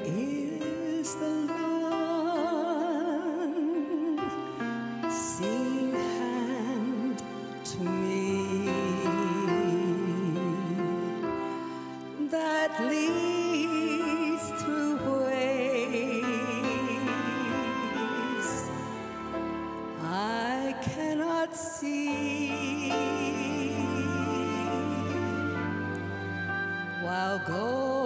Is the love hand to me. That leads through ways I cannot see. While going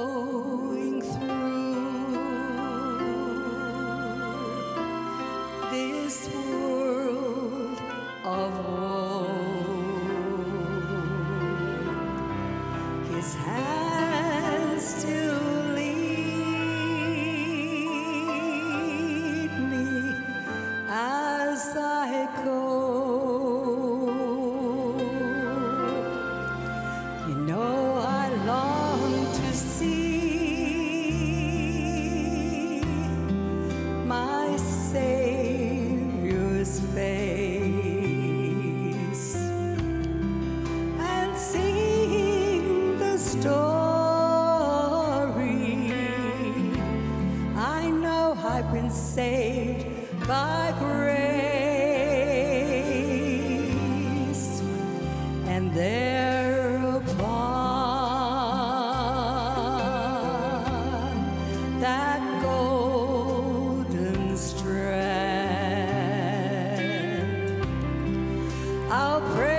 I'll pray.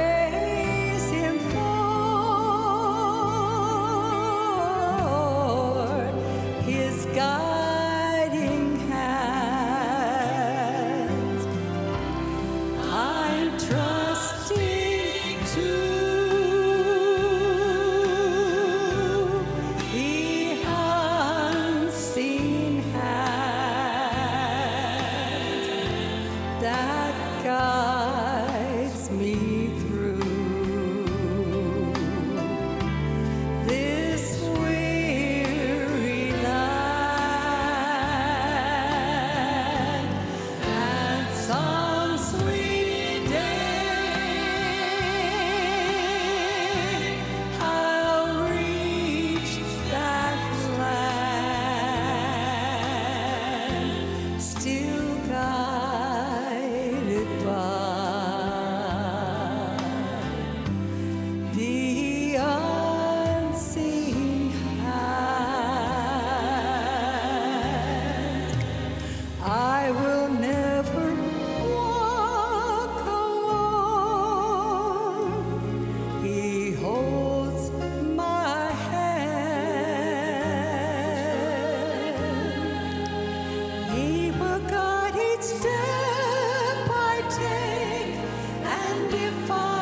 land. if I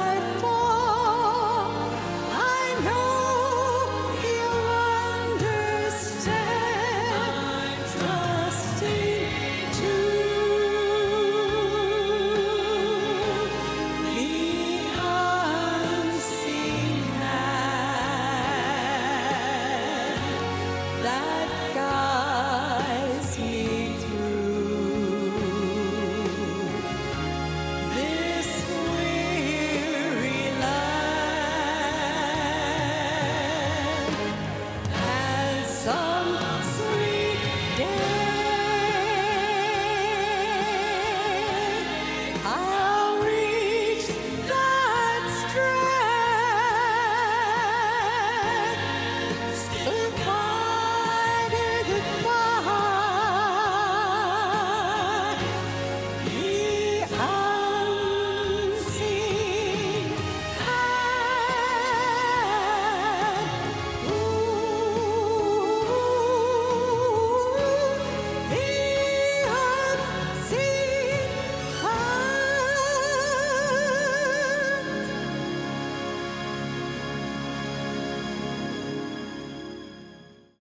sun.